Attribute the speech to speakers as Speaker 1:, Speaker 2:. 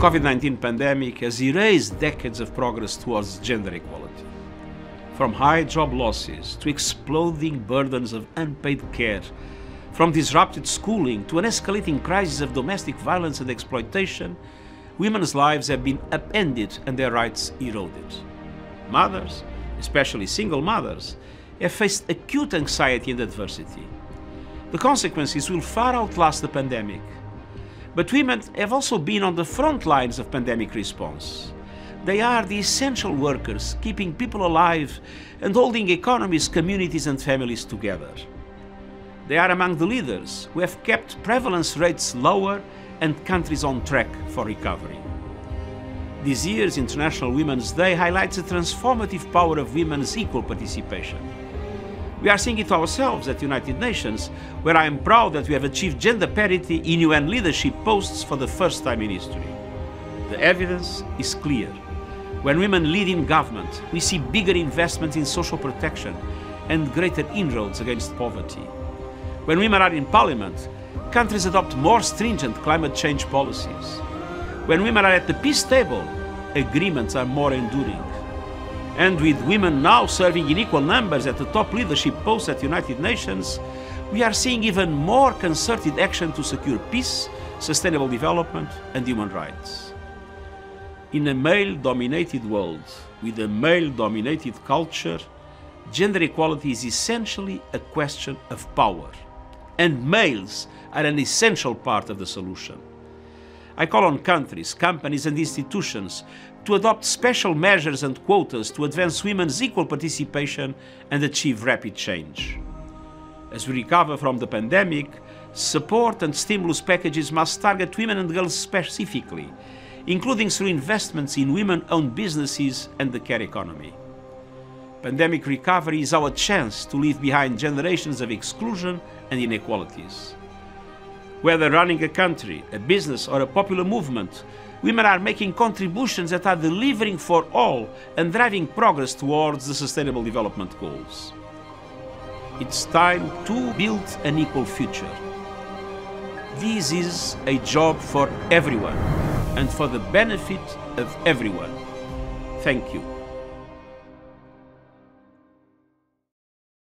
Speaker 1: COVID-19 pandemic has erased decades of progress towards gender equality. From high job losses to exploding burdens of unpaid care, from disrupted schooling to an escalating crisis of domestic violence and exploitation, women's lives have been upended and their rights eroded. Mothers, especially single mothers, have faced acute anxiety and adversity. The consequences will far outlast the pandemic. But women have also been on the front lines of pandemic response. They are the essential workers keeping people alive and holding economies, communities, and families together. They are among the leaders who have kept prevalence rates lower and countries on track for recovery. This year's International Women's Day highlights the transformative power of women's equal participation. We are seeing it ourselves at the United Nations, where I am proud that we have achieved gender parity in UN leadership posts for the first time in history. The evidence is clear. When women lead in government, we see bigger investments in social protection and greater inroads against poverty. When women are in parliament, countries adopt more stringent climate change policies. When women are at the peace table, agreements are more enduring. And with women now serving in equal numbers at the top leadership posts at the United Nations, we are seeing even more concerted action to secure peace, sustainable development, and human rights. In a male dominated world, with a male dominated culture, gender equality is essentially a question of power, and males are an essential part of the solution. I call on countries, companies, and institutions to adopt special measures and quotas to advance women's equal participation and achieve rapid change. As we recover from the pandemic, support and stimulus packages must target women and girls specifically, including through investments in women owned businesses and the care economy. Pandemic recovery is our chance to leave behind generations of exclusion and inequalities. Whether running a country, a business, or a popular movement, women are making contributions that are delivering for all and driving progress towards the Sustainable Development Goals. It's time to build an equal future. This is a job for everyone and for the benefit of everyone. Thank you.